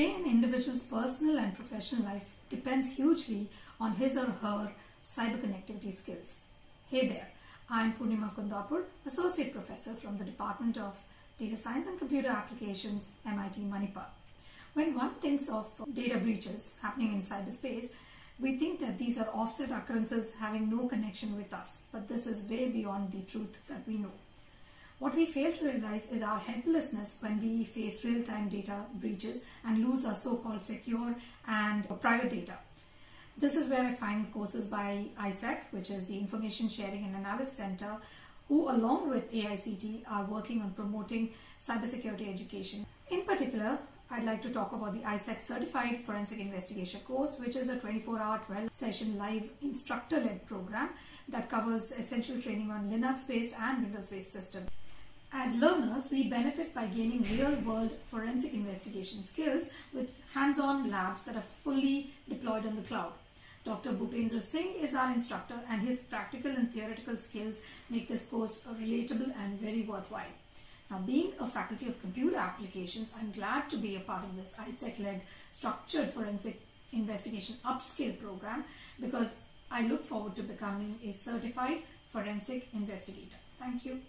Today, an individual's personal and professional life depends hugely on his or her cyber connectivity skills. Hey there, I'm Poornima Kundapur, Associate Professor from the Department of Data Science and Computer Applications, MIT Manipal. When one thinks of data breaches happening in cyberspace, we think that these are offset occurrences having no connection with us, but this is way beyond the truth that we know. What we fail to realize is our helplessness when we face real-time data breaches and lose our so-called secure and private data. This is where I find courses by ISAC, which is the Information Sharing and Analysis Center, who along with AICT are working on promoting cybersecurity education. In particular, I'd like to talk about the ISAC Certified Forensic Investigation course, which is a 24-hour, 12-session live instructor-led program that covers essential training on Linux-based and Windows-based systems. As learners, we benefit by gaining real-world forensic investigation skills with hands-on labs that are fully deployed on the cloud. Dr. Bhupendra Singh is our instructor and his practical and theoretical skills make this course relatable and very worthwhile. Now, being a faculty of computer applications, I'm glad to be a part of this ISAC-led structured forensic investigation upskill program because I look forward to becoming a certified forensic investigator. Thank you.